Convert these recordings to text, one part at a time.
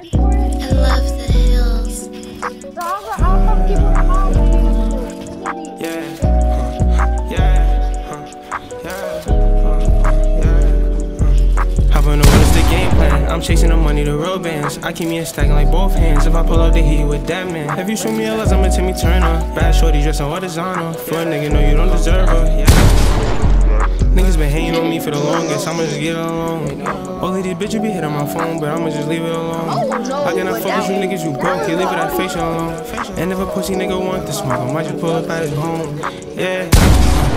I love the hills. Yeah? I'm chasing the money, the real bands. I keep me a stacking like both hands. If I pull up the heat with that man, if you show me a less, I'ma me Turner. Bad shorty dressing all designer. For a nigga, know you don't deserve her. Yeah. Niggas been hating on me for the longest, I'ma just get along. All of these bitches be hitting my phone, but I'ma just leave it alone. Oh, I cannot fuck with you niggas, you broke, you leave it that face alone. And if a pussy nigga want the smoke, I might just pull up at his home. Yeah,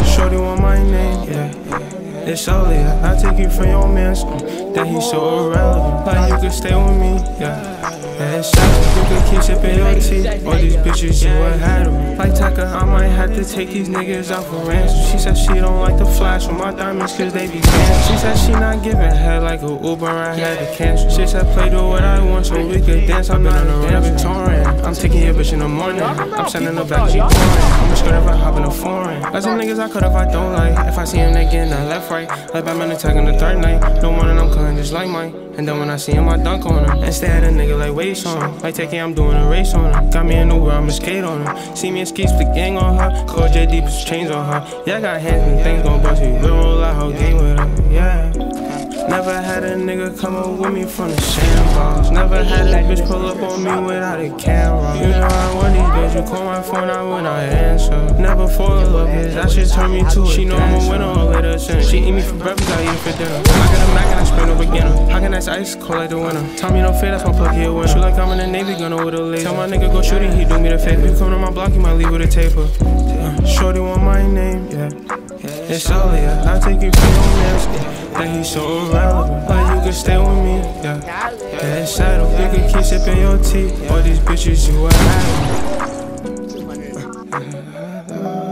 shorty want my name, yeah. It's only I take you from your man's mm, that he's so irrelevant. Like you could stay with me, yeah. Yeah, it's sad, you could keep sipping your tea. All these bitches, you would had them. Like Taka, I might have to take these niggas out for ransom. She said she don't like the flash with my diamonds, cause they be dancing. She said she not giving head like a Uber, I had to cancel. She said play do what I want so we could dance. I've been on the road, Victorian. I'm taking your bitch in the morning. I'm sending her back, she. I'ma I hop in the foreign. Like some niggas I cut if I don't like. If I see him, they getting that left, right. Like Batman attacking the third night. No morning, I'm cutting just like mine. And then when I see him, I dunk on him. And stay at a nigga like waist on him. Like taking, I'm doing a race on him. Got me in Uber, I'ma skate on him. See me in skis, the gang on her. Call JD, put some chains on her. Yeah, I got hands and things gon' bust you. We'll roll out whole game with her. Yeah. Never had a nigga come up with me from the sandbox. Never had a bitch pull up on me without a camera. You know I want these you call my phone, I will not answer. Never fall in love, bitch, that shit turn me to a She know I'm a winner, all later since. She eat me for breakfast, I eat it for dinner. I got a Mac and I no beginner. How can that's ice cold like the winter? Tell me no fear, that's my plug here winner. Shoot like I'm in the Navy, gonna with a laser. Tell my nigga go shooting, he do me the favor. You come to my block, you might leave with a taper. Uh, Shorty want my name, yeah. It's all yeah. I take you from your yeah. That he's so irrelevant. Like you could stay with me, yeah. Yeah, it's settled. You can keep sipping your tea. All these bitches you would have another.